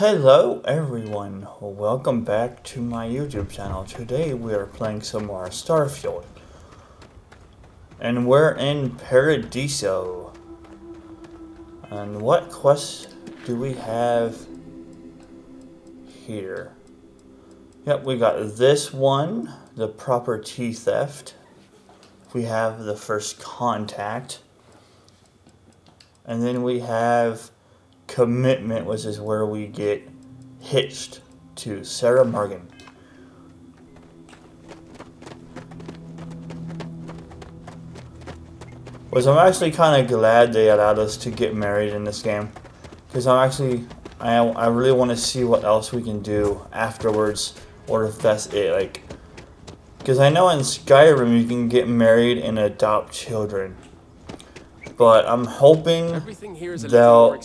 Hello everyone, welcome back to my YouTube channel. Today we are playing some more Starfield. And we're in Paradiso. And what quests do we have here? Yep, we got this one, the property theft. We have the first contact. And then we have commitment, which is where we get hitched to Sarah Morgan. Was I'm actually kind of glad they allowed us to get married in this game, because I'm actually I I really want to see what else we can do afterwards, or if that's it. Like, because I know in Skyrim you can get married and adopt children but I'm hoping they'll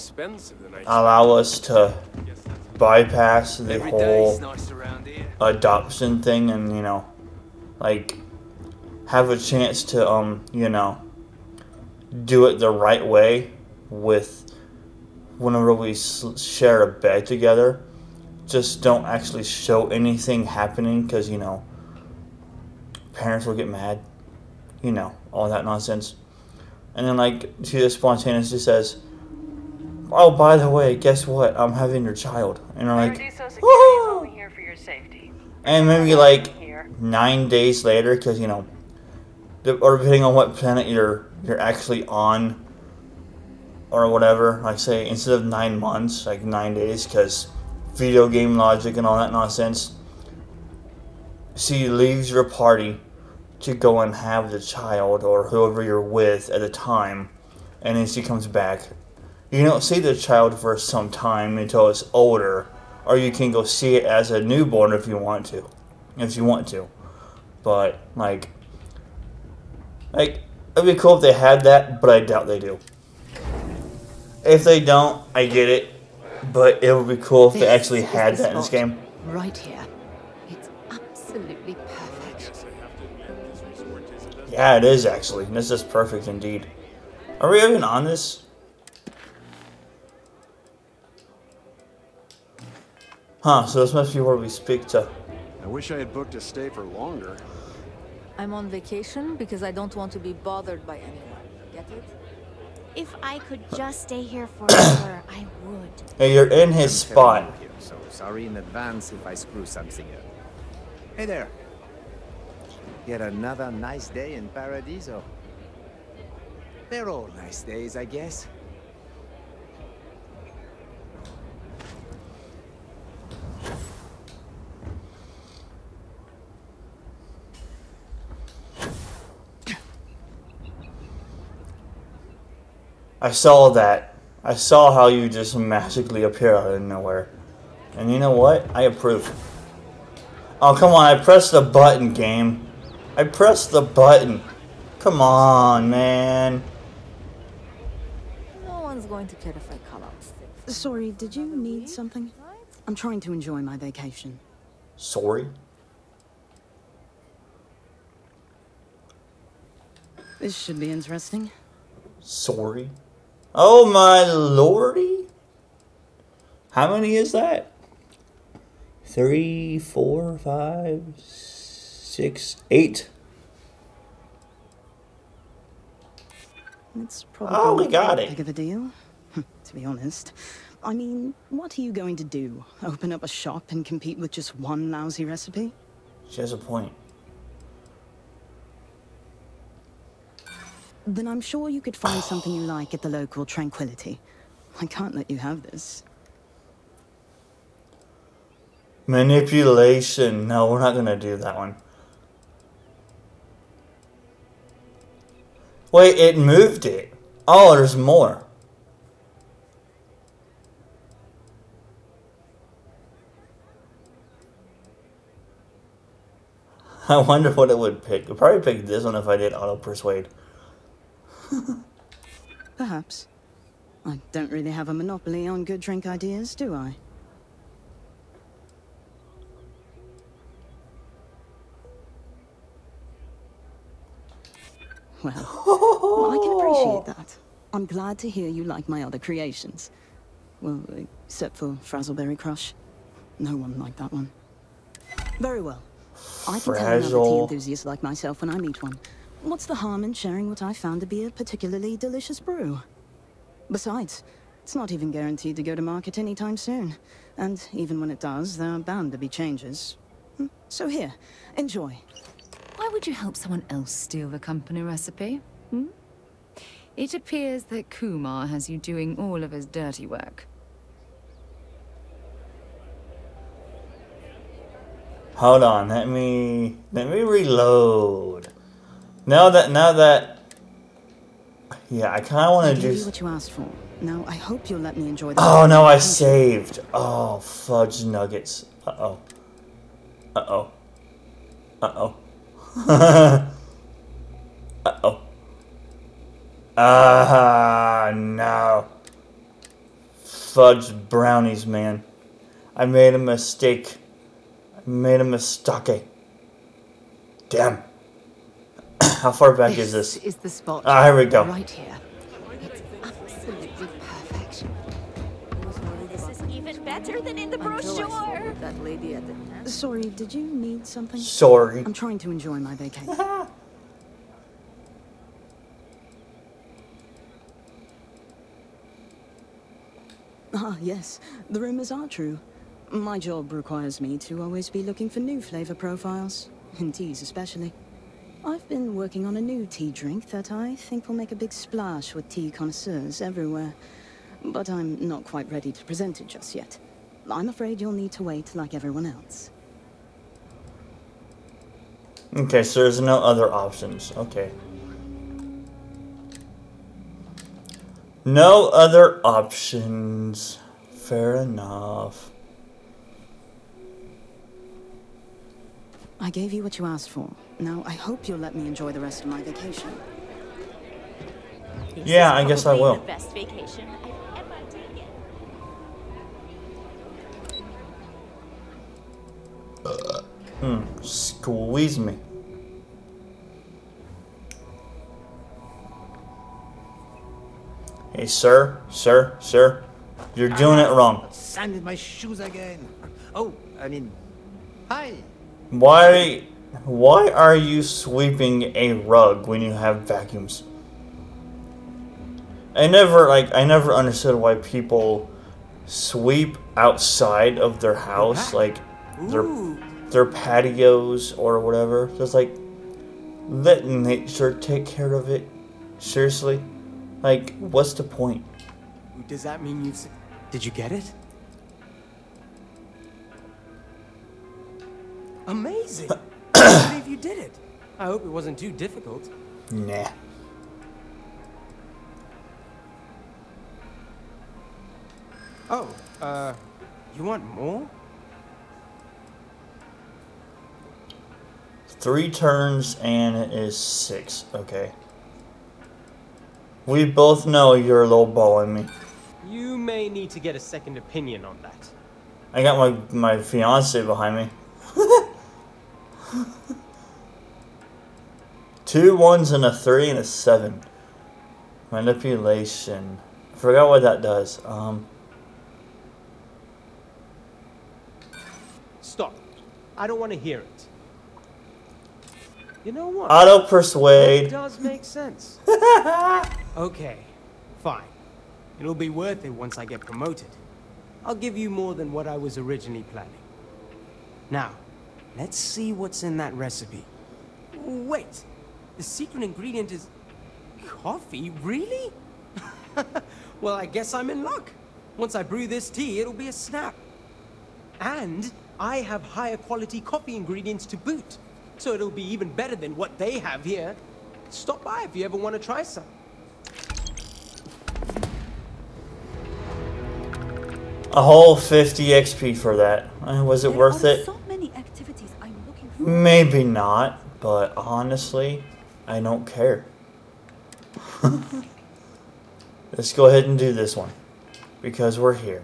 allow us to bypass the whole adoption thing and you know like have a chance to um you know do it the right way with whenever we share a bed together. Just don't actually show anything happening because you know parents will get mad. You know all that nonsense and then like she just spontaneously says, "Oh, by the way, guess what? I'm having your child." And I'm like, "Woo!" And maybe like nine days later, because you know, or depending on what planet you're you're actually on, or whatever. Like say instead of nine months, like nine days, because video game logic and all that nonsense. She leaves your party to go and have the child or whoever you're with at the time, and then she comes back. You don't see the child for some time until it's older, or you can go see it as a newborn if you want to, if you want to. But like, like it'd be cool if they had that, but I doubt they do. If they don't, I get it, but it would be cool if this they actually had that in this game. Right here. Yeah, it is actually. This is perfect indeed. Are we even on this? Huh, so this must be where we speak to. I wish I had booked a stay for longer. I'm on vacation because I don't want to be bothered by anyone. Get it? If I could just stay here forever, I would. Hey, you're in his I'm spot. Here, so sorry in advance if I screw something up. Hey there. Yet another nice day in Paradiso. They're all nice days, I guess. I saw that. I saw how you just magically appear out of nowhere. And you know what? I approve. Oh, come on. I pressed the button, game. I pressed the button. Come on, man. No one's going to care if I cut off. Sorry, did you need something? I'm trying to enjoy my vacation. Sorry? This should be interesting. Sorry? Oh my lordy! How many is that? Three, four, five, six, eight. It's oh, probably oh, we got it. big of a deal, to be honest. I mean, what are you going to do? Open up a shop and compete with just one lousy recipe? She has a point. Then I'm sure you could find something you like at the local Tranquility. I can't let you have this. Manipulation. No, we're not going to do that one. Wait, it moved it. Oh, there's more. I wonder what it would pick. It probably pick this one if I did auto persuade. Perhaps. I don't really have a monopoly on good drink ideas, do I? Well, well, I can appreciate that. I'm glad to hear you like my other creations. Well, except for Frazzleberry Crush. No one liked that one. Very well. I can tell another tea enthusiast like myself when I meet one. What's the harm in sharing what I found to be a particularly delicious brew? Besides, it's not even guaranteed to go to market anytime soon. And even when it does, there are bound to be changes. Hmm, So here, enjoy. Why would you help someone else steal the company recipe? Hmm? It appears that Kumar has you doing all of his dirty work. Hold on, let me let me reload. Now that now that yeah, I kind of want to do. what you asked for. Now, I hope you'll let me enjoy the Oh no, I saved. Oh fudge nuggets. Uh oh. Uh oh. Uh oh. Uh oh. Ah no. Fudge brownies, man. I made a mistake. I made a mistake. Damn. How far back is this? is the spot. Ah, here we go. Right here. Better than in the Until I spoke brochure. that lady at the tent. Sorry, did you need something? Sorry. I'm trying to enjoy my vacation. ah, yes. The rumors are true. My job requires me to always be looking for new flavor profiles, in teas especially. I've been working on a new tea drink that I think will make a big splash with tea connoisseurs everywhere. But I'm not quite ready to present it just yet. I'm afraid you'll need to wait like everyone else. Okay, so there's no other options. Okay. No other options. Fair enough. I gave you what you asked for. Now, I hope you'll let me enjoy the rest of my vacation. This Yeah, I guess I will. The best vacation Hmm, Squeeze me. Hey, sir, sir, sir. You're doing it wrong. Sand in my shoes again. Oh, I mean, hi. Why, why are you sweeping a rug when you have vacuums? I never like I never understood why people sweep outside of their house, like their their patios or whatever. Just like let nature take care of it. Seriously, like what's the point? Does that mean you've... Did you get it? Amazing! I believe you did it. I hope it wasn't too difficult. Nah. Oh, uh, you want more? Three turns and it is six. Okay. We both know you're a little lowballing me. You may need to get a second opinion on that. I got my my fiance behind me. Two ones and a three and a seven. Manipulation. I forgot what that does. Um, Stop. I don't want to hear it. You know what? auto It persuade. does make sense. okay, fine. It'll be worth it once I get promoted. I'll give you more than what I was originally planning. Now, let's see what's in that recipe. Wait, the secret ingredient is coffee? Really? well, I guess I'm in luck. Once I brew this tea, it'll be a snap. And I have higher quality coffee ingredients to boot. So it'll be even better than what they have here. Stop by if you ever want to try some. A whole 50 XP for that. Was it There worth it? So many activities I'm looking for. Maybe not, but honestly, I don't care. Let's go ahead and do this one because we're here.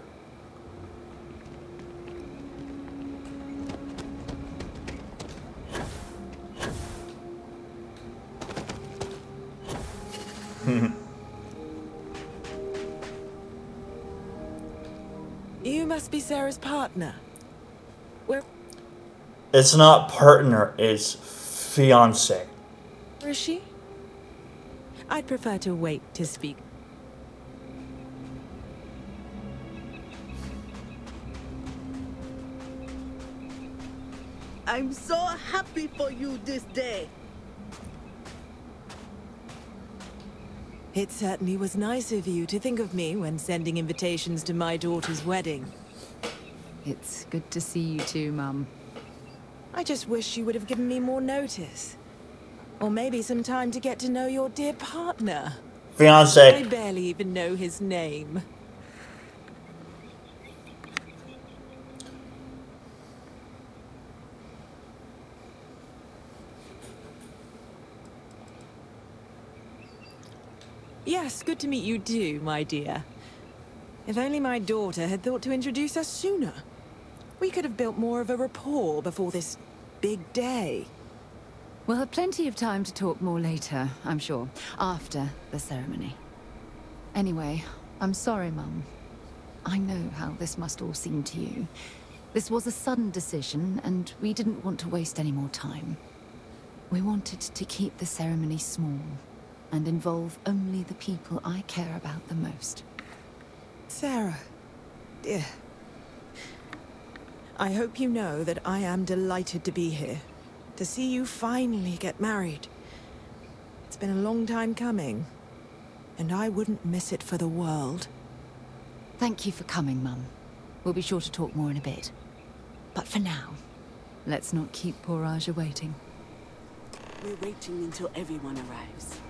Be Sarah's partner. Where It's not partner, it's fiance. is she? I'd prefer to wait to speak. I'm so happy for you this day. It certainly was nice of you to think of me when sending invitations to my daughter's wedding. It's good to see you too, Mum. I just wish you would have given me more notice. Or maybe some time to get to know your dear partner. Fiance. I barely even know his name. Yes, good to meet you too, my dear. If only my daughter had thought to introduce us sooner. We could have built more of a rapport before this big day. We'll have plenty of time to talk more later, I'm sure, after the ceremony. Anyway, I'm sorry, Mum. I know how this must all seem to you. This was a sudden decision, and we didn't want to waste any more time. We wanted to keep the ceremony small, and involve only the people I care about the most. Sarah, dear. I hope you know that I am delighted to be here. To see you finally get married. It's been a long time coming. And I wouldn't miss it for the world. Thank you for coming, Mum. We'll be sure to talk more in a bit. But for now, let's not keep poor Aja waiting. We're waiting until everyone arrives.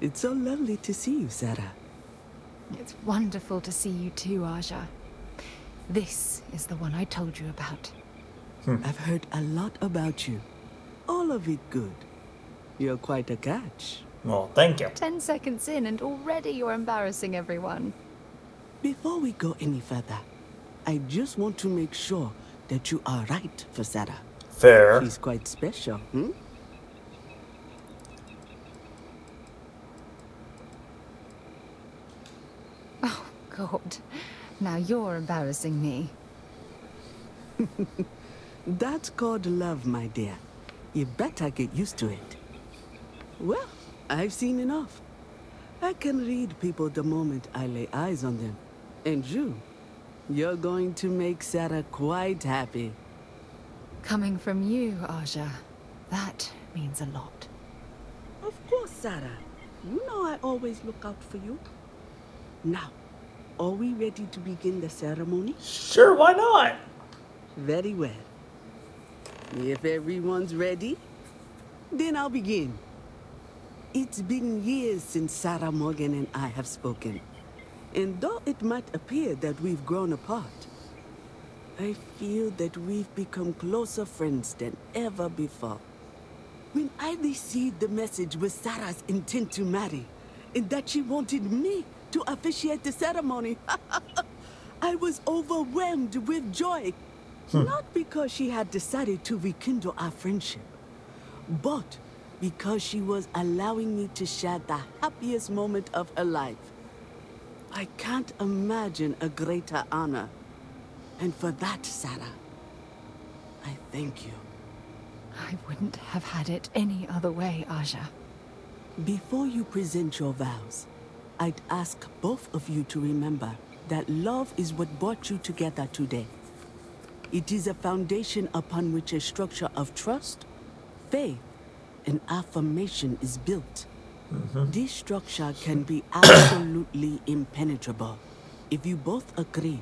It's so lovely to see you, Sarah. It's wonderful to see you too, Aja. This is the one I told you about. I've heard a lot about you. All of it good. You're quite a catch. Well, thank you. Ten seconds in and already you're embarrassing everyone. Before we go any further, I just want to make sure that you are right for Sarah. Fair. She's quite special, hmm? Oh, God. Now you're embarrassing me. That's called love, my dear. You better get used to it. Well, I've seen enough. I can read people the moment I lay eyes on them. And you, you're going to make Sarah quite happy. Coming from you, Aja, that means a lot. Of course, Sarah. You know I always look out for you. Now, are we ready to begin the ceremony? Sure, why not? Very well. If everyone's ready, then I'll begin. It's been years since Sarah Morgan and I have spoken. And though it might appear that we've grown apart, I feel that we've become closer friends than ever before. When I received the message with Sarah's intent to marry, and that she wanted me to officiate the ceremony, I was overwhelmed with joy. Hmm. Not because she had decided to rekindle our friendship, but because she was allowing me to share the happiest moment of her life. I can't imagine a greater honor. And for that, Sarah, I thank you. I wouldn't have had it any other way, Aja. Before you present your vows, I'd ask both of you to remember that love is what brought you together today. It is a foundation upon which a structure of trust, faith, and affirmation is built. Mm-hmm. This structure can be absolutely impenetrable if you both agree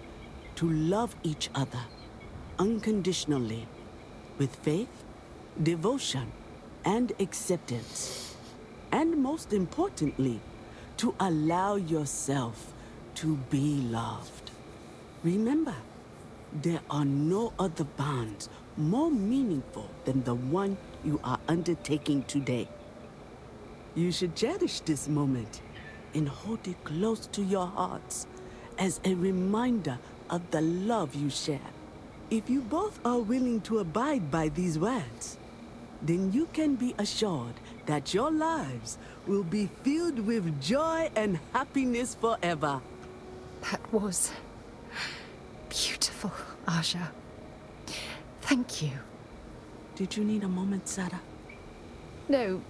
to love each other unconditionally with faith, devotion, and acceptance. And most importantly, to allow yourself to be loved. Remember, there are no other bonds more meaningful than the one you are undertaking today. You should cherish this moment and hold it close to your hearts as a reminder of the love you share. If you both are willing to abide by these words, then you can be assured that your lives will be filled with joy and happiness forever. That was beautiful, Aja. Thank you. Did you need a moment, Sarah? No.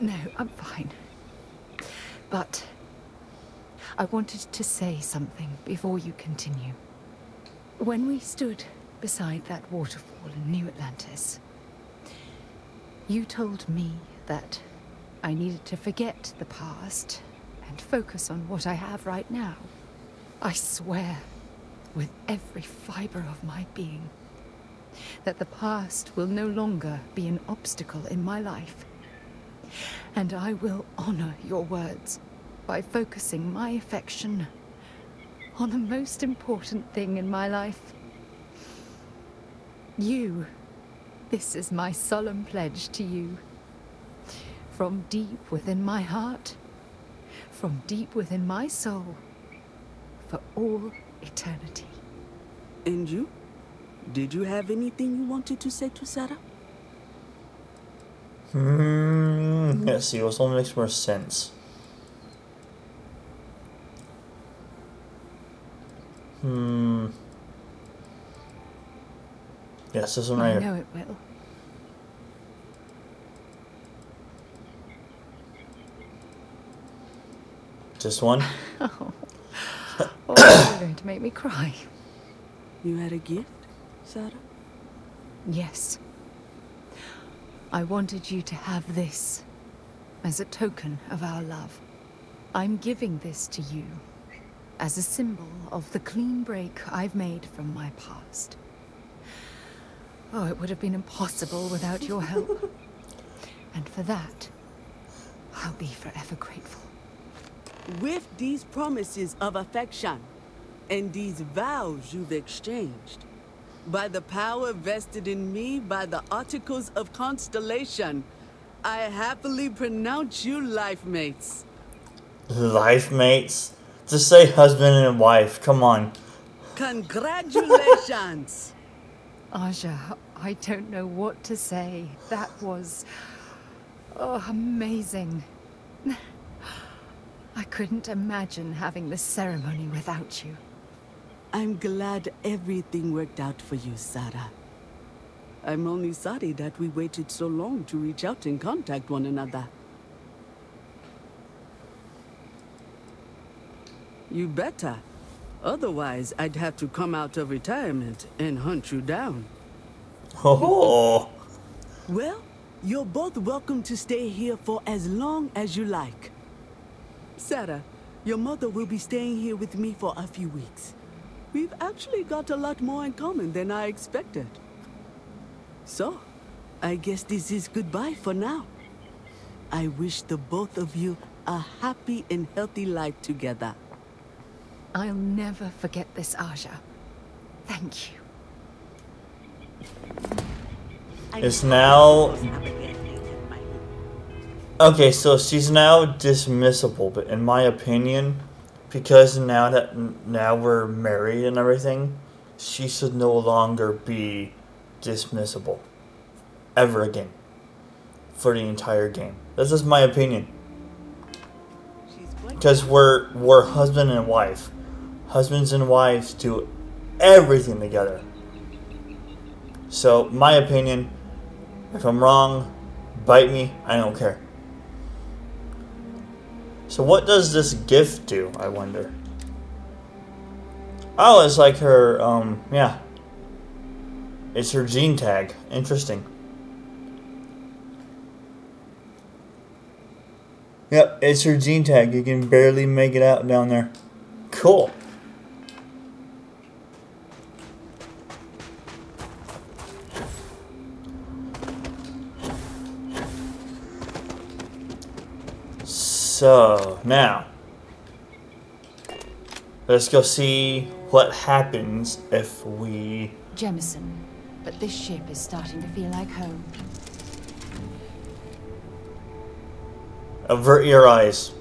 No, I'm fine. But I wanted to say something before you continue. When we stood beside that waterfall in New Atlantis, you told me that I needed to forget the past and focus on what I have right now. I swear, with every fiber of my being, that the past will no longer be an obstacle in my life. And I will honor your words by focusing my affection on the most important thing in my life. You. This is my solemn pledge to you. From deep within my heart, from deep within my soul, for all eternity. And you? Did you have anything you wanted to say to Sarah? Hmm. Let's see. Which one makes more sense? Hmm. Yes, this one I right know here. it will. Just one. Oh, oh you're going to make me cry. You had a gift, Sarah? Yes. I wanted you to have this as a token of our love. I'm giving this to you as a symbol of the clean break I've made from my past. Oh, it would have been impossible without your help. and for that, I'll be forever grateful. With these promises of affection and these vows you've exchanged, by the power vested in me by the Articles of Constellation, I happily pronounce you life mates. Life mates. Just say husband and wife. Come on. Congratulations! Aja, I don't know what to say. That was... Oh, amazing. I couldn't imagine having this ceremony without you. I'm glad everything worked out for you, Sarah. I'm only sorry that we waited so long to reach out and contact one another. You better. Otherwise, I'd have to come out of retirement and hunt you down. Oh. Well, you're both welcome to stay here for as long as you like. Sarah, your mother will be staying here with me for a few weeks. We've actually got a lot more in common than I expected. So, I guess this is goodbye for now. I wish the both of you a happy and healthy life together. I'll never forget this, Aja. Thank you. It's now. Okay, so she's now dismissible, but in my opinion, because now that now we're married and everything, she should no longer be dismissible ever again for the entire game. This is my opinion. Because we're we're husband and wife. Husbands and wives do everything together. So my opinion, if I'm wrong, bite me, I don't care. So what does this gift do, I wonder? Oh, it's like her, um, yeah. It's her gene tag. Interesting. Yep, it's her gene tag. You can barely make it out down there. Cool. So, now. Let's go see what happens if we... Jemison, but this ship is starting to feel like home. Avert your eyes.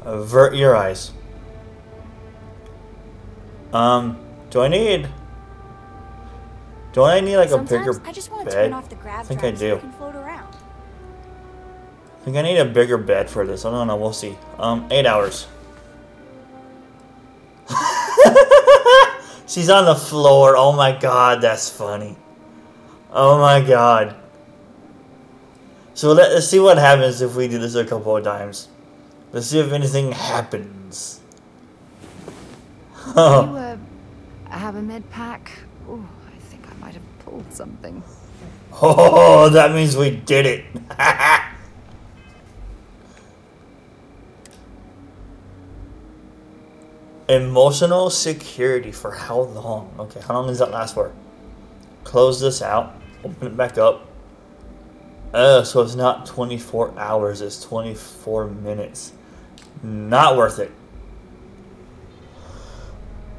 Avert your eyes. Um, do I need... Do I need like a bigger I just want to bed? turn off the grav I think I do. I think I need a bigger bed for this. I don't know. We'll see. Um, eight hours. She's on the floor. Oh my god, that's funny. Oh my god. So let, us see what happens if we do this a couple of times. Let's see if anything happens. Do you uh, have a med pack? Oh, I think I might have pulled something. Oh, that means we did it. Emotional security for how long? Okay, how long does that last for? Close this out, open it back up. Uh, so it's not 24 hours, it's 24 minutes. Not worth it.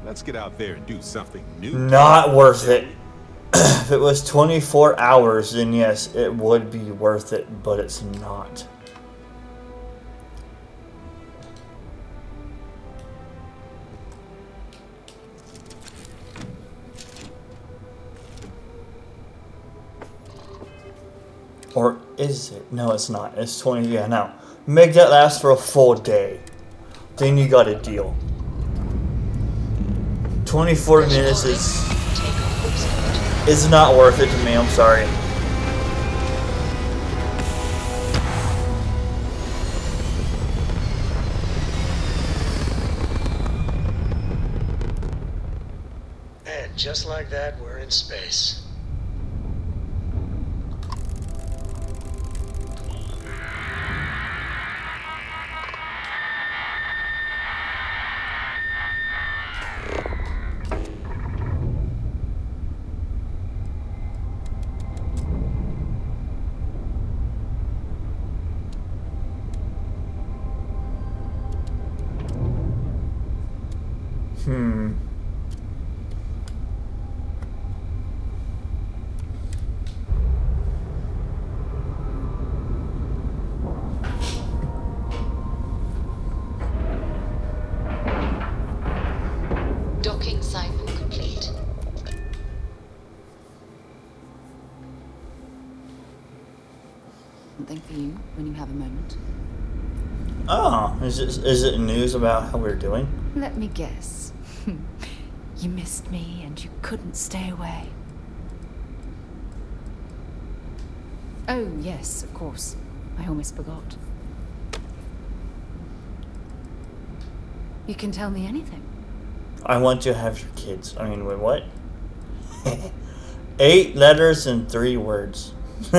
Let's get out there and do something new. Not worth it. if it was 24 hours, then yes, it would be worth it, but it's not. Or is it? No, it's not. It's 20. Yeah, now. Make that last for a full day. Then you got a deal. 24 minutes is. It's not worth it to me, I'm sorry. And just like that, we're in space. Is it, is it news about how we're doing? Let me guess. you missed me and you couldn't stay away. Oh, yes, of course. I almost forgot. You can tell me anything. I want to have your kids. I mean, wait, what? Eight letters and three words.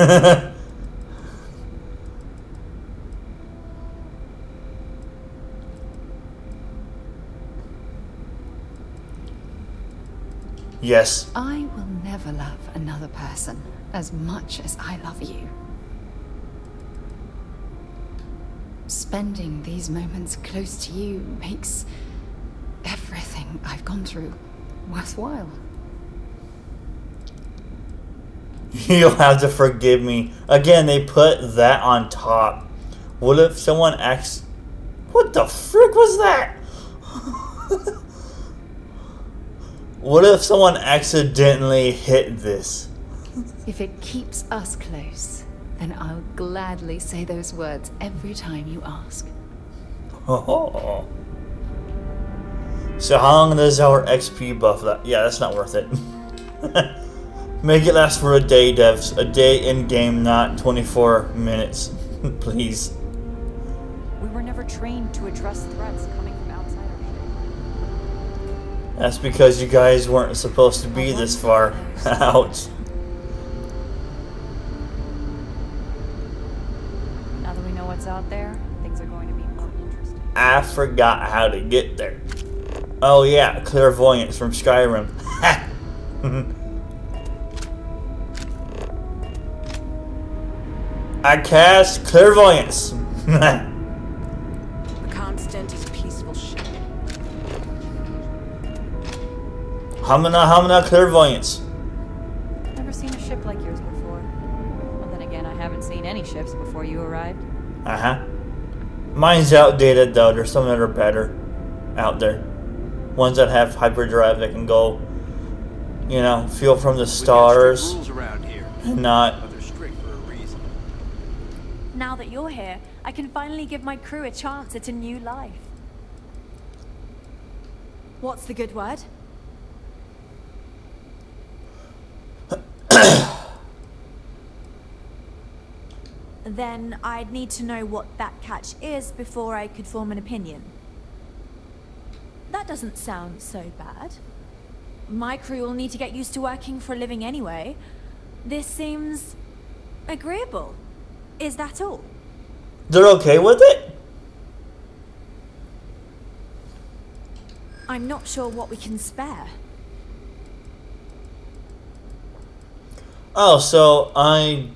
yes. I will never love another person as much as I love you. Spending these moments close to you makes everything I've gone through worthwhile. You'll have to forgive me. Again, they put that on top. What if someone acts. What the frick was that? what if someone accidentally hit this? If it keeps us close, then I'll gladly say those words every time you ask. Oh. So how long does our XP buff that? Yeah, that's not worth it. Make it last for a day, devs. A day in game, not 24 minutes. Please. We were never trained to address threats That's because you guys weren't supposed to be this far out. Now that we know what's out there, things are going to be more interesting. I forgot how to get there. Oh yeah, clairvoyance from Skyrim. I cast clairvoyance. Hamina Hamina clairvoyance. I've Never seen a ship like yours before. Well, then again, I haven't seen any ships before you arrived. Uh huh. Mine's outdated though. There's some that are better out there. Ones that have hyperdrive that can go, you know, feel from the stars rules around here. and not But they're strict for a reason. Now that you're here, I can finally give my crew a chance at a new life. What's the good word? Then I'd need to know what that catch is before I could form an opinion. That doesn't sound so bad. My crew will need to get used to working for a living anyway. This seems agreeable. Is that all? They're okay with it? I'm not sure what we can spare. Oh, so I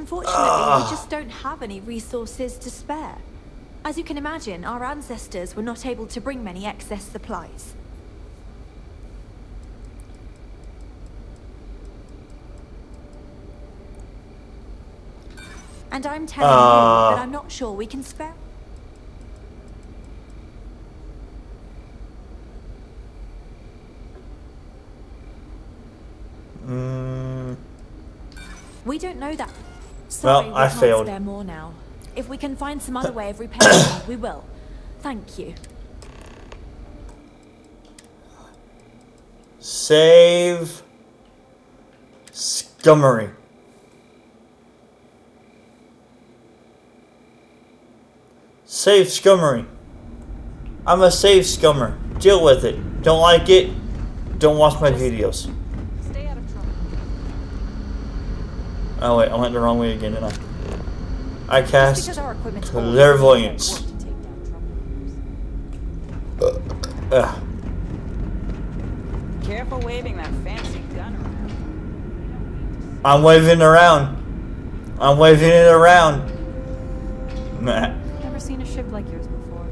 Unfortunately, Ah. we just don't have any resources to spare. As you can imagine, our ancestors were not able to bring many excess supplies. And I'm telling Ah. you that I'm not sure we can spare. Mm, We don't know that. Sorry, Well, we I can't failed. spare more now. If we can find some other way of repaying them, we will. Thank you. save scummery. Save scummery. I'm a save scummer. Deal with it. Don't like it? Don't watch my videos. Stay out of trouble. Oh wait, I went the wrong way again, didn't I? I cast because our equipment's clairvoyance. Uh, ugh. Careful waving that fancy gun around. I'm waving around. I'm waving it around. Meh. Never seen a ship like yours before.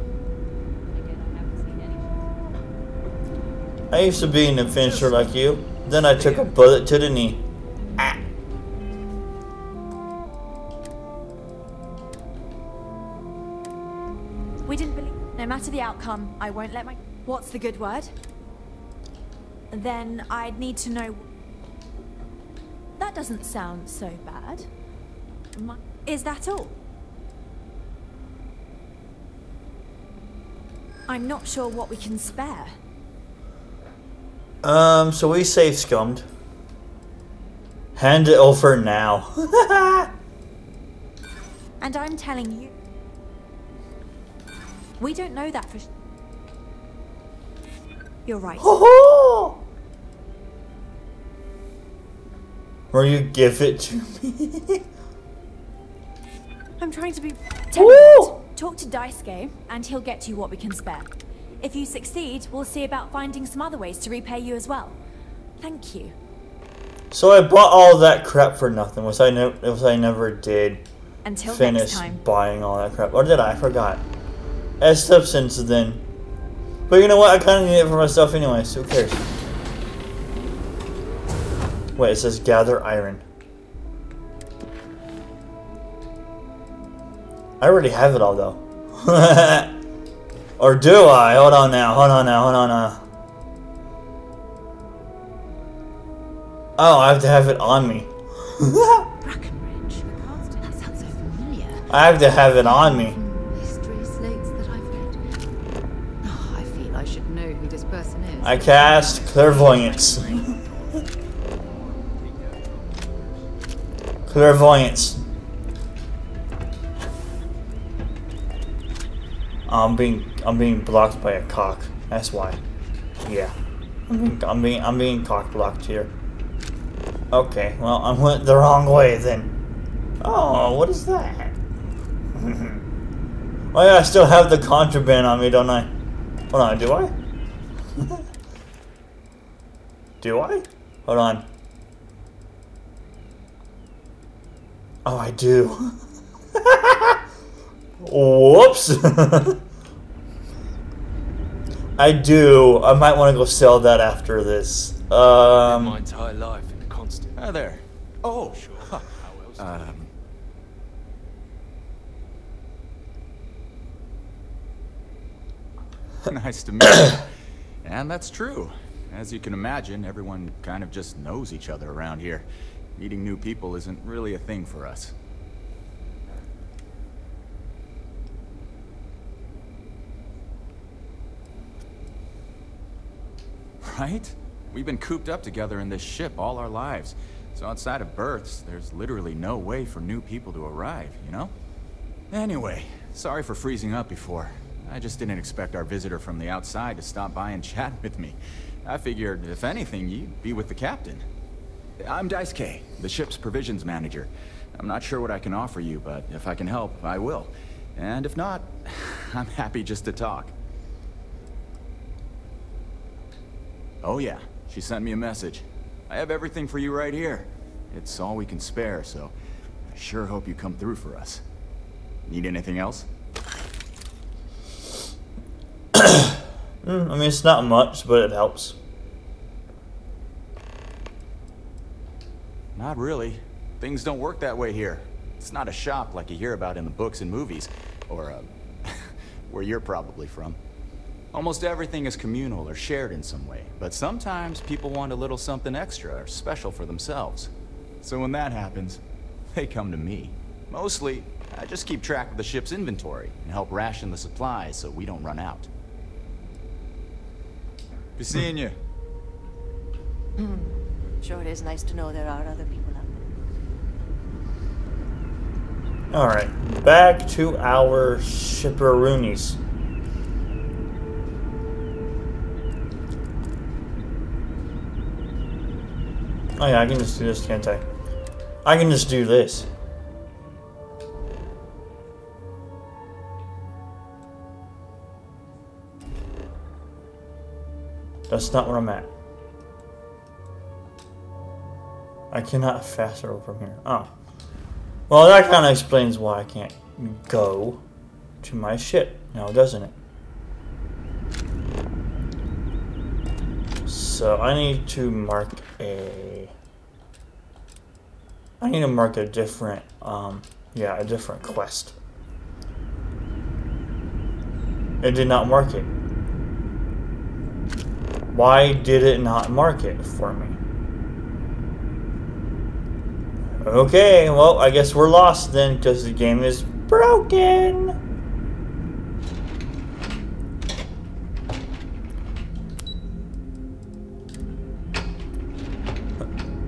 I used to be an adventurer like you. Then I took a bullet to the knee. Matter the outcome, I won't let my. What's the good word? Then I'd need to know. That doesn't sound so bad. My... Is that all? I'm not sure what we can spare. Um, so we save scummed. Hand it over now. And I'm telling you. We don't know that for. You're right. or you give it to me. I'm trying to be. Tell you talk to Daisuke, and he'll get you what we can spare. If you succeed, we'll see about finding some other ways to repay you as well. Thank you. So I bought all that crap for nothing, which I never, which I never did Until finish next time. buying all that crap. Or did I? I forgot. Stuff since then. But you know what? I kind of need it for myself anyway, so who cares? Wait, it says gather iron. I already have it all though. or do I? Hold on now, hold on now, hold on now. Oh, I have to have it on me. That sounds so familiar. I have to have it on me. Hmm. I cast clairvoyance. clairvoyance. I'm being I'm being blocked by a cock. That's why. Yeah. I'm being I'm being, I'm being cock blocked here. Okay, well I went the wrong way then. Oh, what is that? oh yeah, I still have the contraband on me, don't I? Hold on, do I? Do I? Hold on. Oh, I do. Whoops. I do. I might want to go sell that after this. Um, my entire life in a constant. Hi there. Oh, sure. um, nice to meet you. And that's true. As you can imagine, everyone kind of just knows each other around here. Meeting new people isn't really a thing for us. Right? We've been cooped up together in this ship all our lives. So outside of births, there's literally no way for new people to arrive, you know? Anyway, sorry for freezing up before. I just didn't expect our visitor from the outside to stop by and chat with me. I figured, if anything, you'd be with the captain. I'm Daisuke, the ship's provisions manager. I'm not sure what I can offer you, but if I can help, I will. And if not, I'm happy just to talk. Oh yeah, she sent me a message. I have everything for you right here. It's all we can spare, so I sure hope you come through for us. Need anything else? Mm, I mean, it's not much, but it helps. Not really. Things don't work that way here. It's not a shop like you hear about in the books and movies, or uh, where you're probably from. Almost everything is communal or shared in some way, but sometimes people want a little something extra or special for themselves. So when that happens, they come to me. Mostly, I just keep track of the ship's inventory and help ration the supplies so we don't run out. Be seeing you. Sure, it is nice to know there are other people out there. Alright, back to our shipperoonies. Oh yeah, I can just do this, can't I? I can just do this. That's not where I'm at. I cannot fast travel from here. Oh. Well, that kind of explains why I can't go to my ship now, doesn't it? So I need to mark a... I need to mark a different, um, yeah, a different quest. It did not mark it. Why did it not mark it for me? Okay, well, I guess we're lost then because the game is broken.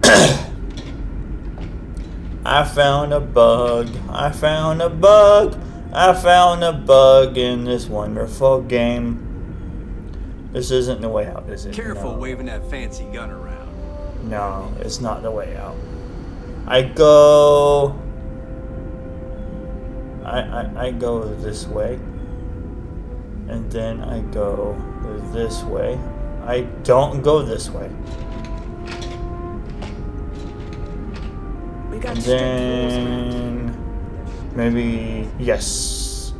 I found a bug. I found a bug. I found a bug in this wonderful game. This isn't the way out, is it? Careful No. waving that fancy gun around. No, it's not the way out. I go. I, I, I go this way. And then I go this way. I don't go this way. We got And strict rules around here. then maybe yes.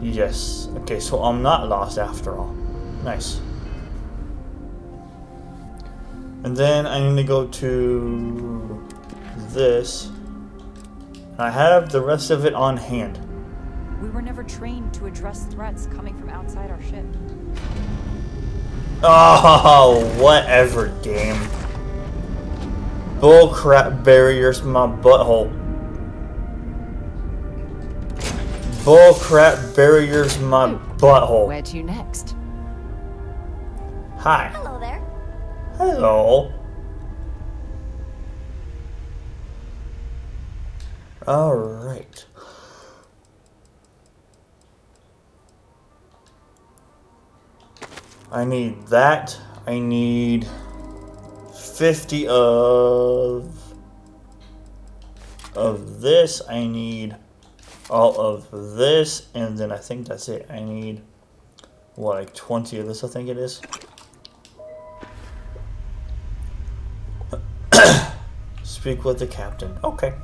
Yes. Okay, so I'm not lost after all. Nice. And then I need to go to this. I have the rest of it on hand. We were never trained to address threats coming from outside our ship. Oh, whatever, game. Bullcrap barriers my butthole. Bullcrap barriers my butthole. Where to next? Hi. Hello there. Hello. Alright. I need that. I need 50 of of this. I need all of this and then I think that's it. I need what like 20 of this I think it is. Speak with the captain. Okay.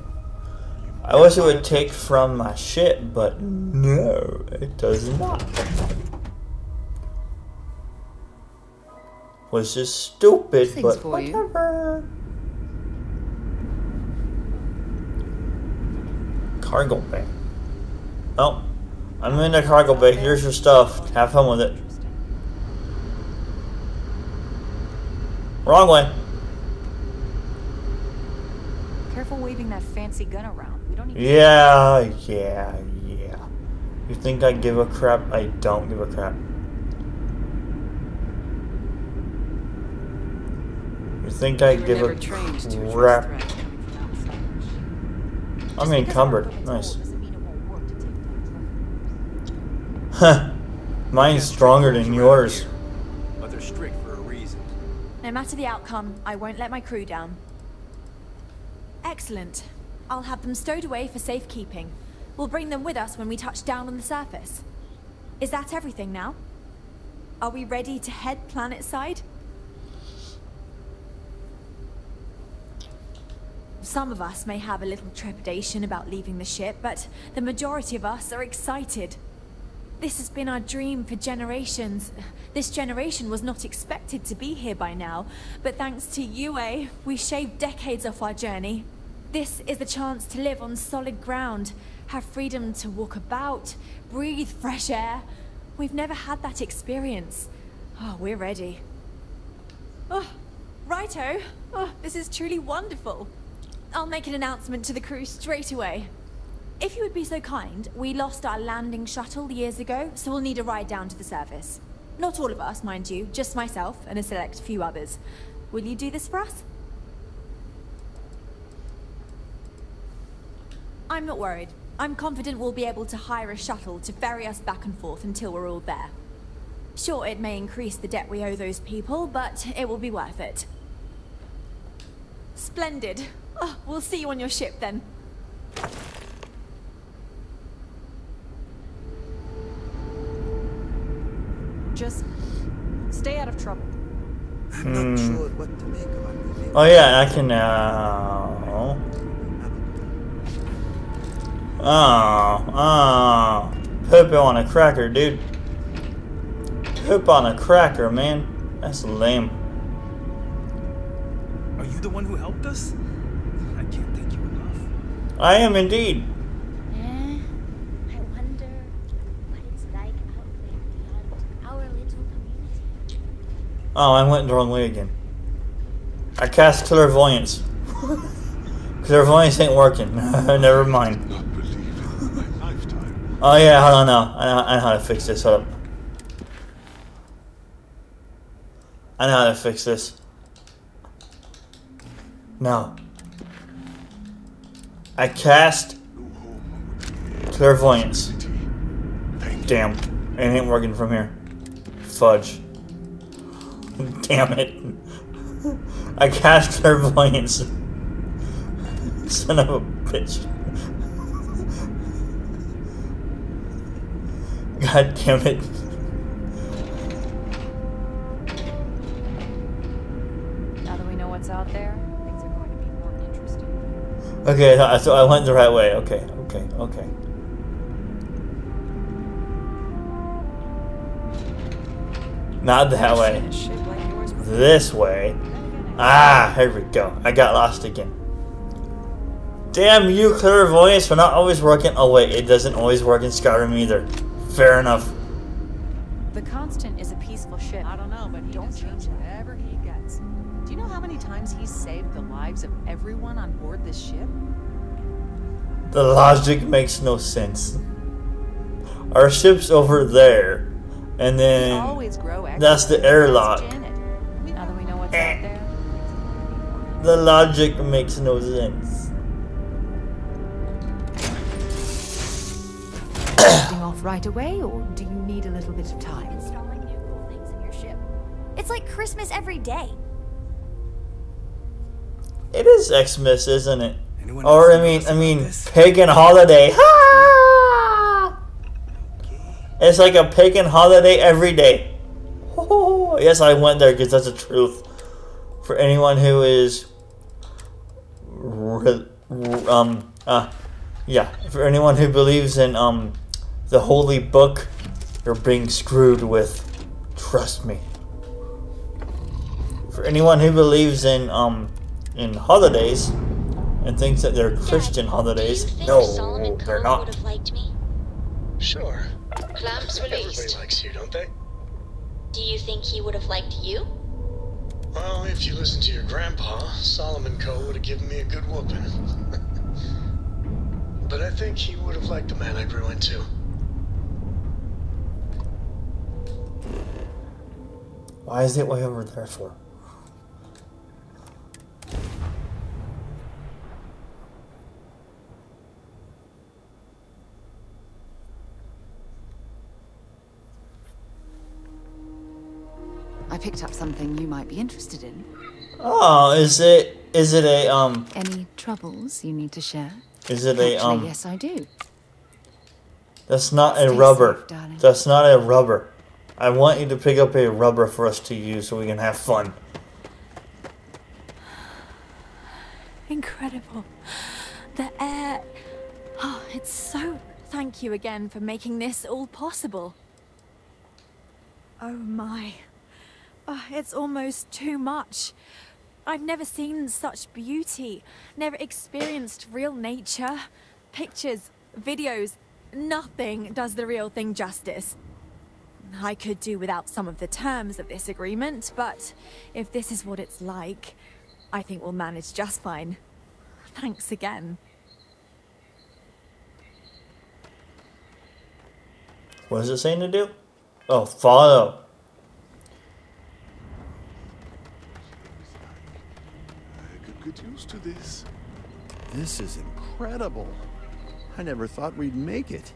I wish it would take from my ship, but no, it does not. Which is stupid, Things but for you. whatever. Cargo bay. Oh, I'm in the cargo bay. Here's your stuff. Have fun with it. Wrong way. Careful waving that fancy gun around. We don't need Yeah, yeah, yeah. You think I give a crap? I don't give a crap. You think I We give a trained to address crap? threats coming from outside. I'm encumbered. Nice. Huh. Mine's stronger than yours. But they're strict for a reason. No matter the outcome, I won't let my crew down. Excellent. I'll have them stowed away for safekeeping. We'll bring them with us when we touch down on the surface. Is that everything now? Are we ready to head planet side? Some of us may have a little trepidation about leaving the ship, but the majority of us are excited. This has been our dream for generations. This generation was not expected to be here by now, but thanks to UA, eh, we shaved decades off our journey. This is the chance to live on solid ground, have freedom to walk about, breathe fresh air. We've never had that experience. Oh, we're ready. Oh, righto. Oh, this is truly wonderful. I'll make an announcement to the crew straight away. If you would be so kind, we lost our landing shuttle years ago, so we'll need a ride down to the surface. Not all of us, mind you, just myself and a select few others. Will you do this for us? I'm not worried. I'm confident we'll be able to hire a shuttle to ferry us back and forth until we're all there. Sure, it may increase the debt we owe those people, but it will be worth it. Splendid. Oh, we'll see you on your ship then. Just stay out of trouble. Hmm. Oh yeah, I can now. Oh, oh, poop on a cracker, dude. Poop on a cracker, man. That's lame. Are you the one who helped us? I can't thank you enough. I am indeed. Eh, I wonder what it's like out there beyond our little community. Oh, I went the wrong way again. I cast clairvoyance. clairvoyance ain't working. Never mind. Oh yeah, hold on now. I know, I know how to fix this. Hold up. I know how to fix this. Now. I cast clairvoyance. Damn, it ain't working from here. Fudge. Damn it. I cast clairvoyance. Son of a bitch. God damn it. Now that we know what's out there, things are going to be more interesting. Okay, so- I went the right way. Okay, okay, okay. Not that way. This way. Ah, here we go. I got lost again. Damn you, clairvoyance, for not always working. Oh wait, it doesn't always work in Skyrim either. Fair enough. The Constant is a peaceful ship. I don't know, but he don't change whatever he gets. Do you know how many times he's saved the lives of everyone on board this ship? The logic makes no sense. Our ship's over there, and then always grow that's the airlock. Now that we know what's out there, The logic makes no sense. Off right away, or do you need a little bit of time? Installing new cool things in your ship. It's like Christmas every day. It is Xmas, isn't it? Or I mean, I mean, pagan holiday. Ha! It's like a pagan holiday every day. Yes, I went there because that's the truth. For anyone who is, re- re- um, uh, yeah, for anyone who believes in um, the holy book, you're being screwed with. Trust me. For anyone who believes in um, in holidays and thinks that they're Christian holidays, no, they're not. have liked me. Sure. Clamps Everybody released. likes you, don't they? Do you think he would have liked you? Well, if you listen to your grandpa, Solomon Co. would have given me a good whooping. but I think he would have liked the man I grew into. Why is it way over there for? I picked up something you might be interested in. Oh, is it is it a um Any troubles you need to share? is it a um yes, I do. that's not a Stay rubber. safe. That's not a rubber. I want you to pick up a rubber for us to use so we can have fun. Incredible. The air. Oh, it's so. Thank you again for making this all possible. Oh my. Oh, it's almost too much. I've never seen such beauty, never experienced real nature. Pictures, videos, nothing does the real thing justice. I could do without some of the terms of this agreement, but if this is what it's like, I think we'll manage just fine. Thanks again. What is it saying to do? Oh, follow. I could get used to this. This is incredible. I never thought we'd make it.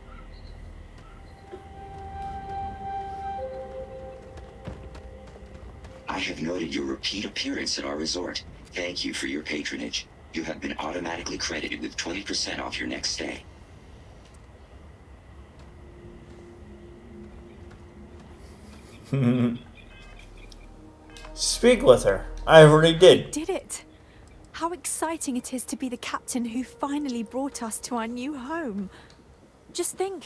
Have noted your repeat appearance at our resort. Thank you for your patronage. You have been automatically credited with 20% off your next stay. Speak with her. I already did. Did it? How exciting it is to be the captain who finally brought us to our new home. Just think,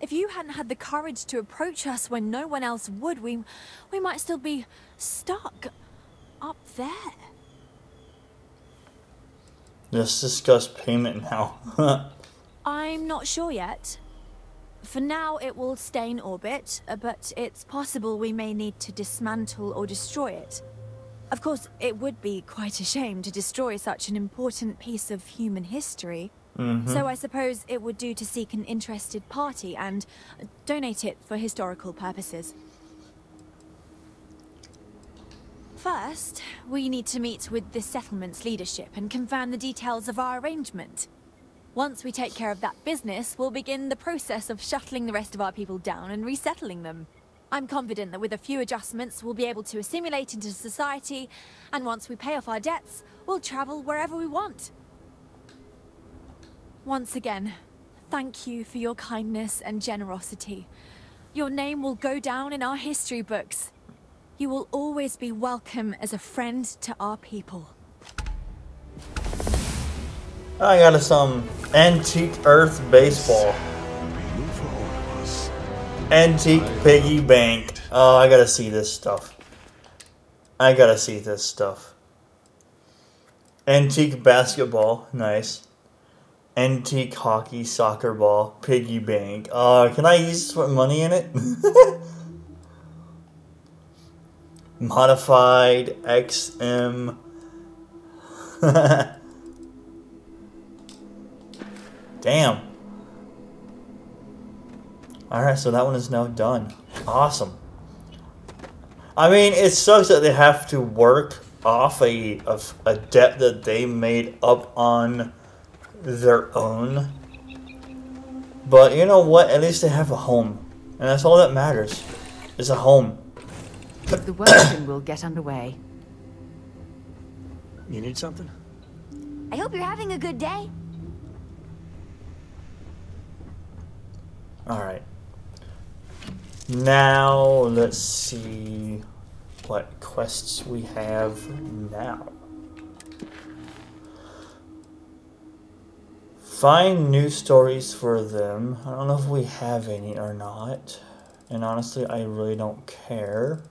if you hadn't had the courage to approach us when no one else would, we, we might still be stuck up there. Let's discuss payment now. I'm not sure yet. For now, it will stay in orbit, but it's possible we may need to dismantle or destroy it. Of course, it would be quite a shame to destroy such an important piece of human history. Mhm. So I suppose it would do to seek an interested party and donate it for historical purposes. First, we need to meet with the settlement's leadership and confirm the details of our arrangement. Once we take care of that business, we'll begin the process of shuttling the rest of our people down and resettling them. I'm confident that with a few adjustments, we'll be able to assimilate into society, and once we pay off our debts, we'll travel wherever we want. Once again, thank you for your kindness and generosity. Your name will go down in our history books. You will always be welcome as a friend to our people. I got some antique Earth baseball. Antique piggy bank. Oh, I gotta see this stuff. I gotta see this stuff. Antique basketball, nice. Antique hockey soccer ball, piggy bank. Uh, can I use this with money in it? Modified XM. Damn. Alright, so that one is now done. Awesome. I mean, it sucks that they have to work off a of a debt that they made up on their own. But you know what? At least they have a home. And that's all that matters. Is a home. The working will get underway. You need something? I hope you're having a good day. Alright. Now, let's see what quests we have now. Find new stories for them. I don't know if we have any or not. And honestly, I really don't care.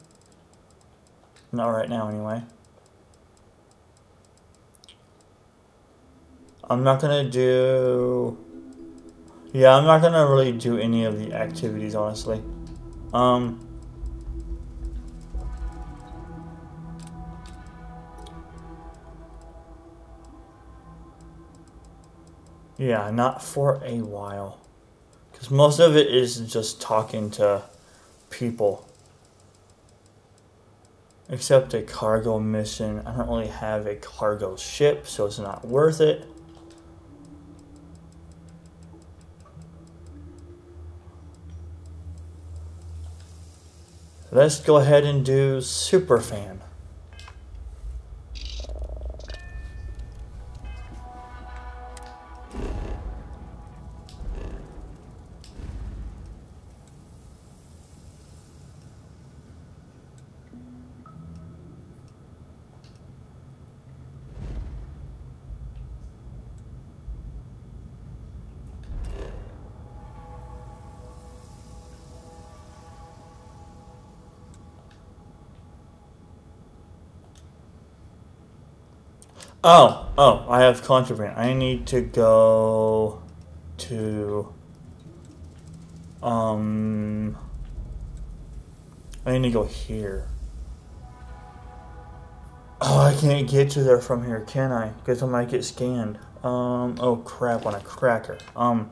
Not right now, anyway. I'm not gonna do... Yeah, I'm not gonna really do any of the activities, honestly. Um... Yeah, not for a while. Because most of it is just talking to people. Except a cargo mission. I don't really have a cargo ship, so it's not worth it. Let's go ahead and do Superfan. Oh, oh, I have contraband. I need to go to um I need to go here. Oh, I can't get to there from here, can I? Because I might get scanned. Um, oh crap, on a cracker. Um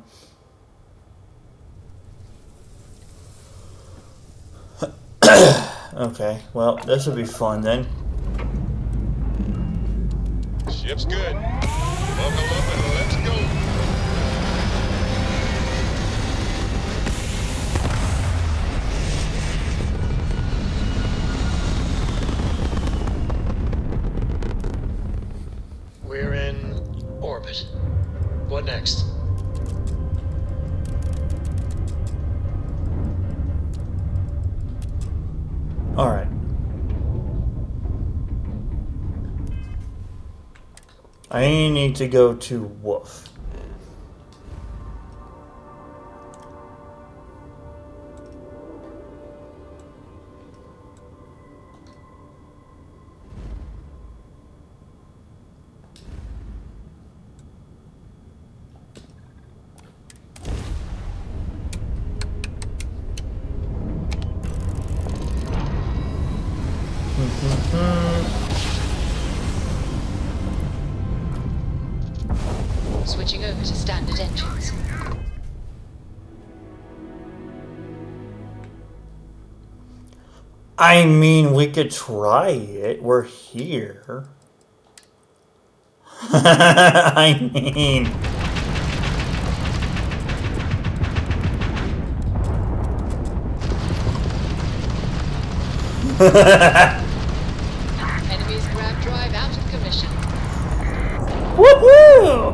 Okay, well, this will be fun then. Ship's good. To go to Wolf. I mean, we could try it. We're here. I mean. Enemy's grav drive out of commission. Woohoo!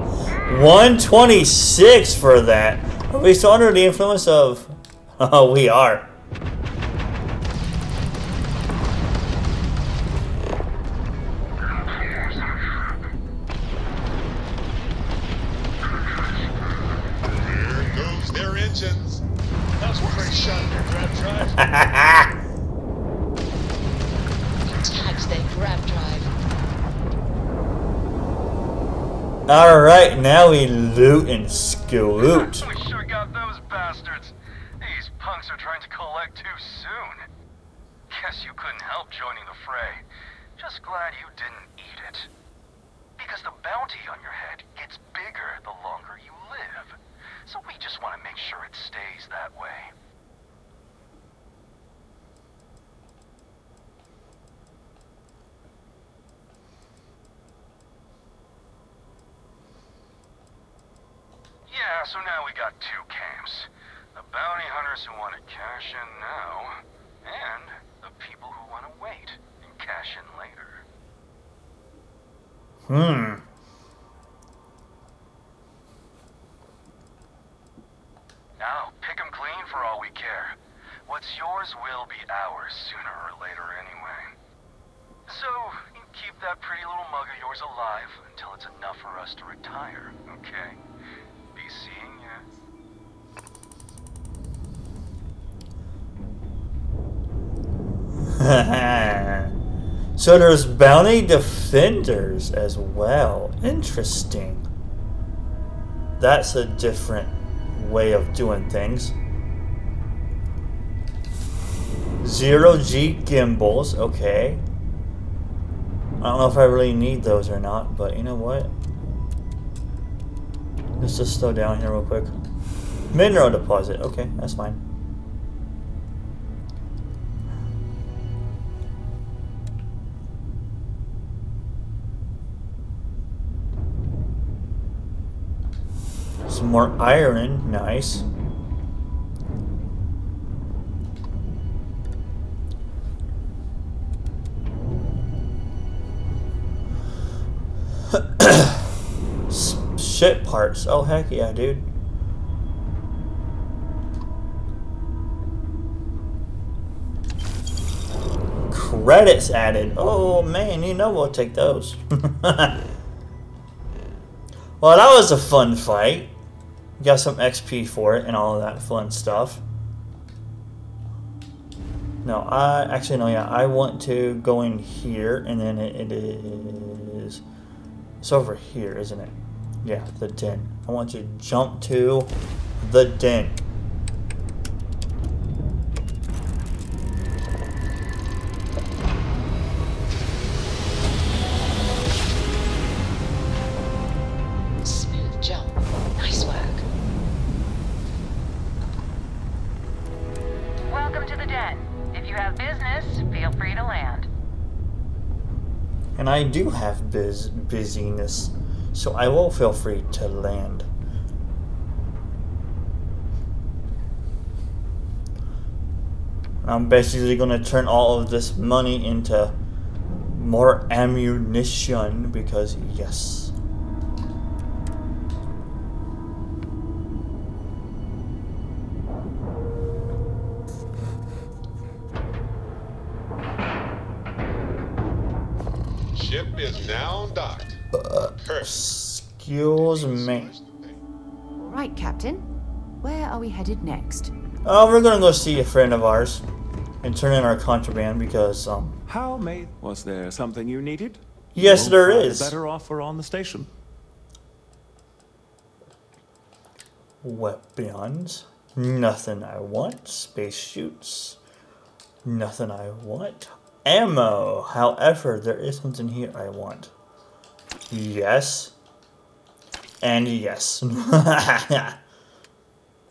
126 for that. Are we still under the influence of. Oh, we are. We loot and scoot. We sure got those bastards. These punks are trying to collect too soon. Guess you couldn't help joining the fray. Just glad you didn't eat it. Because the bounty on your head gets bigger the longer you live. So we just want to make sure it stays that way. Yeah, so now we got two camps. The bounty hunters who want to cash in now, and the people who want to wait and cash in later. Hmm. Now, pick 'em clean for all we care. What's yours will be ours sooner or later anyway. So, you keep that pretty little mug of yours alive until it's enough for us to retire, okay? Seeing so there's bounty defenders as well. Interesting. That's a different way of doing things. Zero G gimbals, okay. I don't know if I really need those or not, but you know what? Let's just slow down here real quick. Mineral deposit. Okay, that's fine. Some more iron. Nice. Shit parts. Oh, heck yeah, dude. Credits added. Oh, man, you know we'll take those. well, that was a fun fight. Got some XP for it and all of that fun stuff. No, I actually no, yeah, I want to go in here, and then it, it is it's over here, isn't it? Yeah, the den. I want you to jump to the den. Smooth jump. Nice work. Welcome to the den. If you have business, feel free to land. And I do have biz busyness, so I will feel free to land. I'm basically going to turn all of this money into more ammunition because yes. Ship is now docked. Excuse me. Right, Captain. Where are we headed next? Uh, we're gonna go see a friend of ours and turn in our contraband because um How may was there something you needed? Yes, Won't there find a is. Better offer on the station. weapons. Nothing I want. Space shoots. Nothing I want. Ammo. However, there is something here I want. Yes. And yes.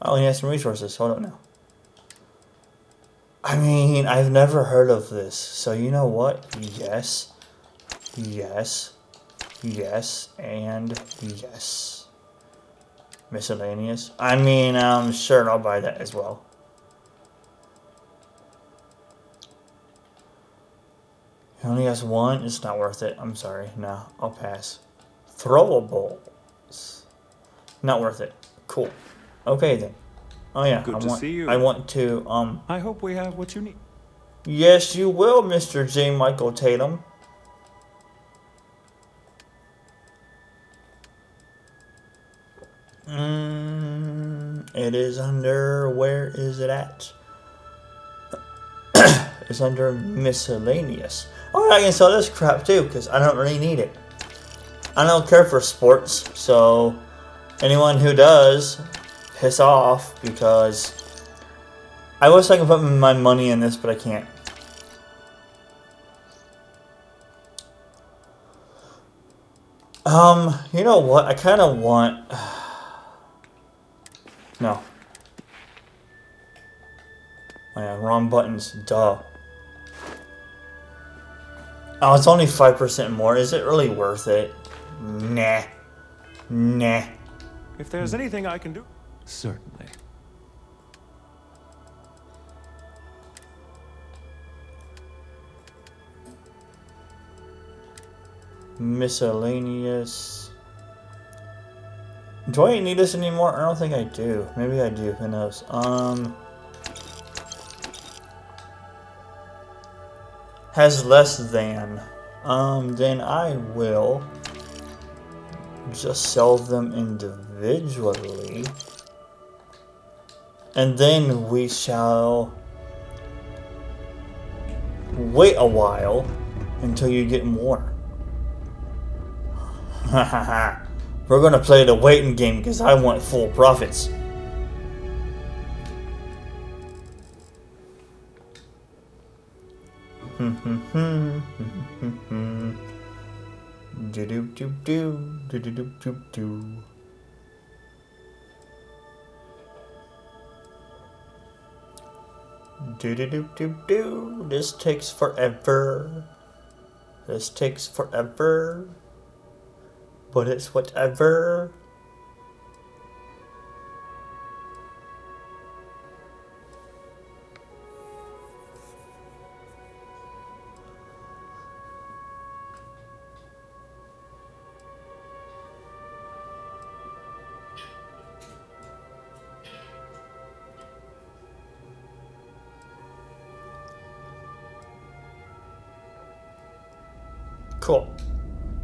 oh, he has some resources. Hold on now. I mean, I've never heard of this. So you know what? Yes. Yes. Yes. And yes. Miscellaneous. I mean, I'm sure, I'll buy that as well. He only has one. It's not worth it. I'm sorry. No, I'll pass. Throwables. Not worth it. Cool. Okay then. Oh yeah. Good I to want, see you. I want to. Um. I hope we have what you need. Yes, you will, Mr. J. Michael Tatum. Mm, it is under. Where is it at? it's under miscellaneous. Oh, I can sell this crap too because I don't really need it. I don't care for sports, so anyone who does, piss off because I wish I could put my money in this, but I can't. Um, you know what? I kind of want. no. Oh yeah, wrong buttons. Duh. Oh, it's only 5% more. Is it really worth it? Nah. Nah. If there's anything I can do, certainly. Miscellaneous. Do I need this anymore? I don't think I do. Maybe I do. Who knows? Um. Has less than. Um, then I will just sell them individually. And then we shall wait a while until you get more. We're gonna play the waiting game because I want full profits. do do do do do do do do do. Do do do do do. This takes forever. This takes forever. But it's whatever.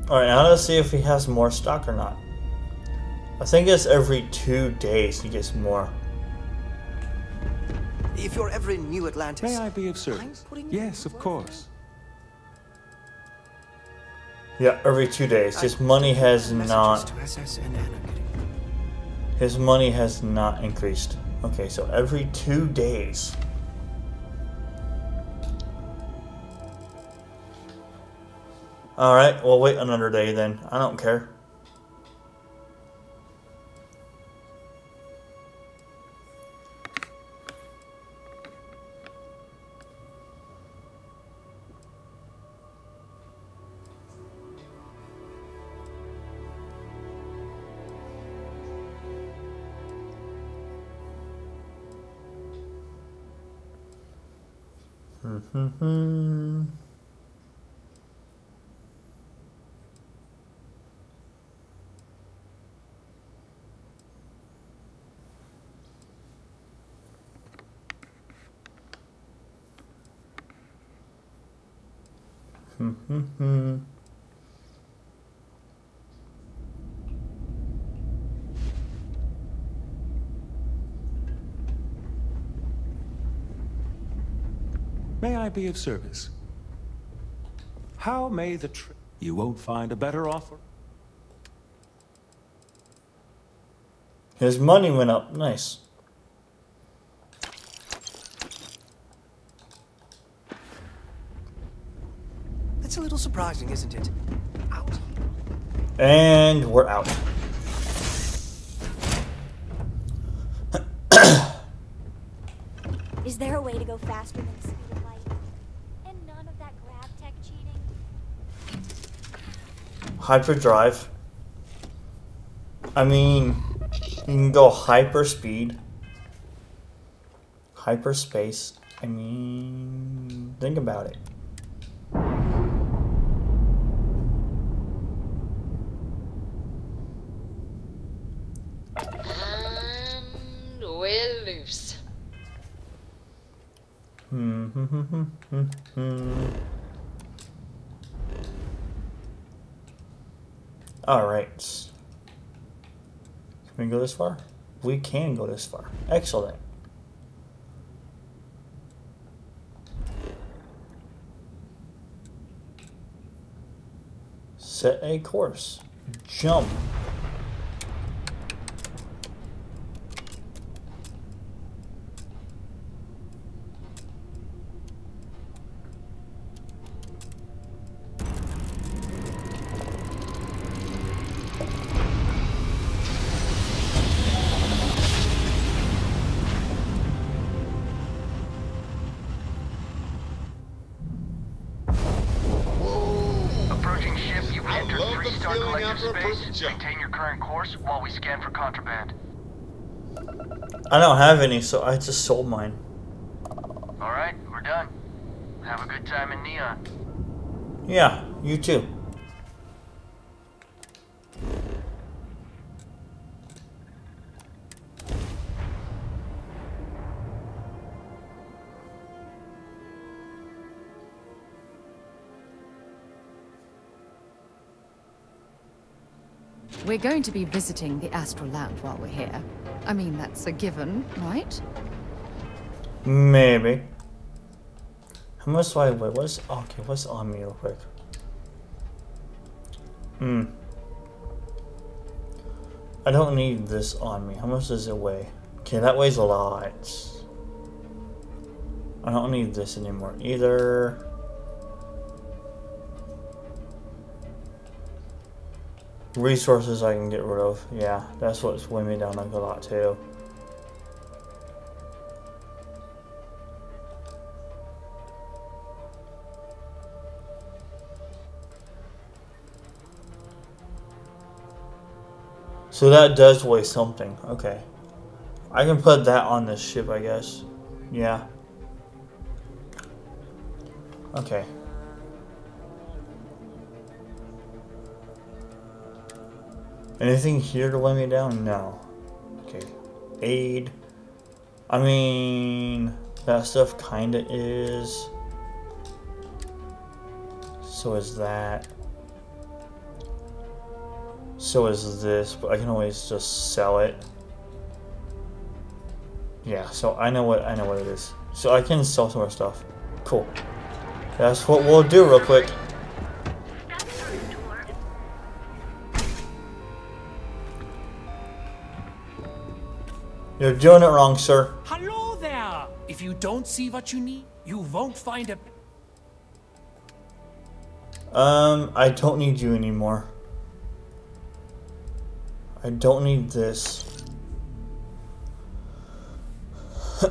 Alright, now let's see if he has more stock or not. I think it's every two days he gets more. If you're ever in New Atlantis, May I be of service? Yes, of course. Yeah, every two days. His money has not. to SS and Anarchy. His money has not increased. Okay, so every two days. Alright, we'll wait another day then. I don't care. Hmm. Hmm. May I be of service? How may the. You won't find a better offer. His money went up. Nice. That's a little surprising, isn't it? Out. And we're out. Is there a way to go faster than the speed of light? And none of that grav tech cheating? Hyperdrive. I mean, you can go hyper speed. Hyperspace. I mean, think about it. And hmm. All right. Can we go this far? We can go this far. Excellent. Set a course. Jump. Have any, so I just sold mine. Alright, we're done. Have a good time in Neon. Yeah, you too. Going to be visiting the Astral Lounge while we're here. I mean, that's a given, right? Maybe. How much do I weigh? What's okay? What's on me real quick? Hmm. I don't need this on me. How much does it weigh? Okay, that weighs a lot. I don't need this anymore either. Resources I can get rid of. Yeah, that's what's weighing me down like a lot too. So that does weigh something. Okay. I can put that on this ship, I guess. Yeah. Okay. Anything here to weigh me down? No. Okay. Aid. I mean, that stuff kinda is. So is that. So is this, but I can always just sell it. Yeah, so I know what I know what it is. So I can sell some more stuff. Cool. That's what we'll do real quick. You're doing it wrong, sir. Hello there! If you don't see what you need, you won't find a... Um, I don't need you anymore. I don't need this.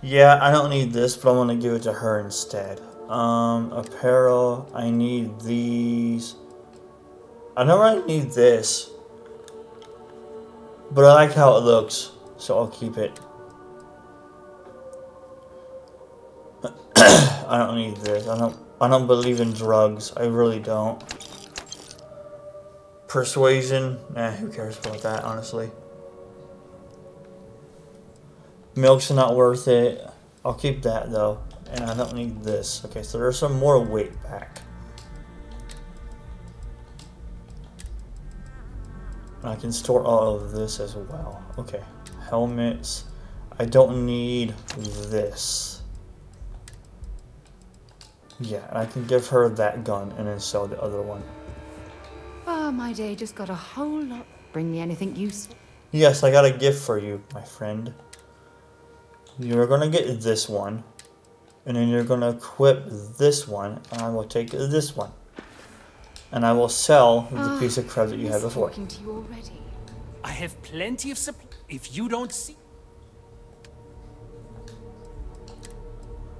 yeah, I don't need this, but I'm gonna give it to her instead. Um, apparel, I need these. I don't really need this. But I like how it looks, so I'll keep it. I don't need this. I don't I don't believe in drugs. I really don't. Persuasion, nah, who cares about that, honestly. Milk's not worth it. I'll keep that though. And I don't need this. Okay, so there's some more weight back. I can store all of this as well. Okay, helmets. I don't need this. Yeah, and I can give her that gun and then sell the other one. Oh, my day just got a whole lot. Bring me anything useful. Yes, I got a gift for you, my friend. You're gonna get this one, and then you're gonna equip this one, and I will take this one. And I will sell the Ah, piece of crap that you had before. Talking to you already. I have plenty of supply. If you don't see...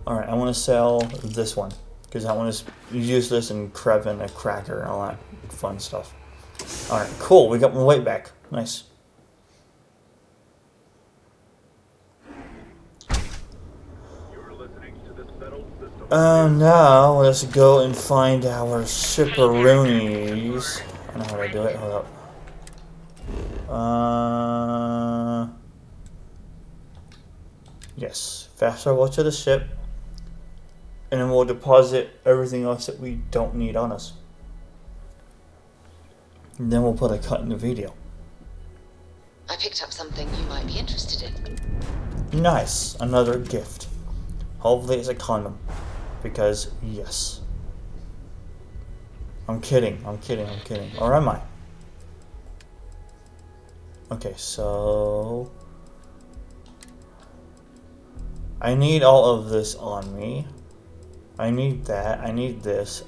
Alright, I want to sell this one. Because that one is useless and crap and a cracker and all that fun stuff. Alright, cool. We got my weight back. Nice. Uh, now let's go and find our shipperoonies. I know how to do it. Hold up. Uh, yes. Fast travel to the ship, and then we'll deposit everything else that we don't need on us. And then we'll put a cut in the video. I picked up something you might be interested in. Nice. Another gift. Hopefully it's a condom. Because, yes. I'm kidding. I'm kidding. I'm kidding. Or am I? Okay, so... I need all of this on me. I need that. I need this.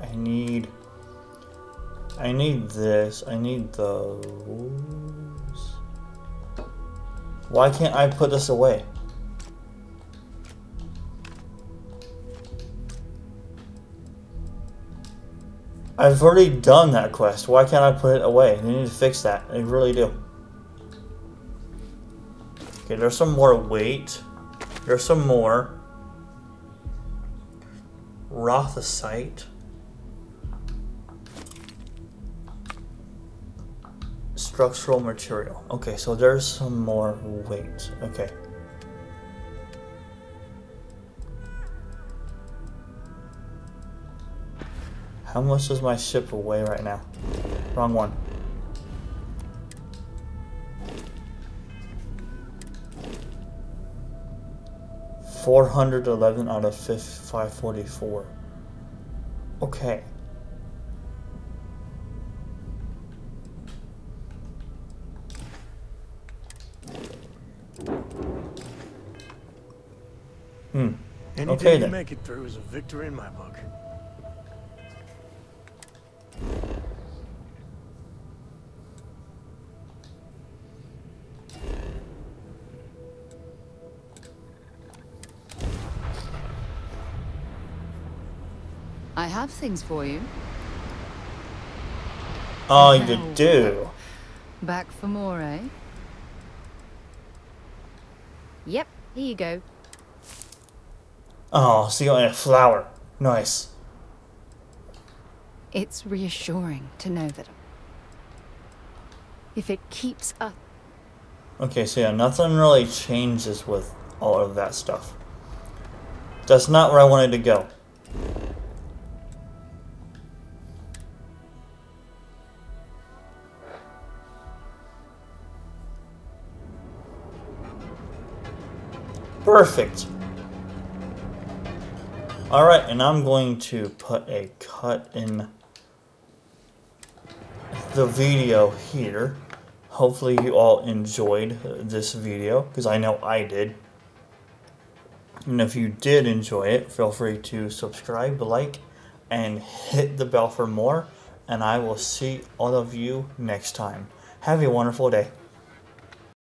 I need... I need this. I need those. Why can't I put this away? I've already done that quest. Why can't I put it away? They need to fix that. They really do. Okay, there's some more weight. There's some more. Rothicite. Structural material. Okay, so there's some more weight. Okay. How much does my ship weigh right now? Wrong one. Four hundred eleven out of five forty four. Okay. Hmm. Any Okay day you then. make it through is a victory in my book. Have things for you. Oh, you do. Back for more, eh? Yep, here you go. Oh, so you got a flower. Nice. It's reassuring to know that if it keeps up. Okay, so yeah, nothing really changes with all of that stuff. That's not where I wanted to go. Perfect. Alright, and I'm going to put a cut in the video here. Hopefully you all enjoyed this video, because I know I did. And if you did enjoy it, feel free to subscribe, like, and hit the bell for more. And I will see all of you next time. Have a wonderful day.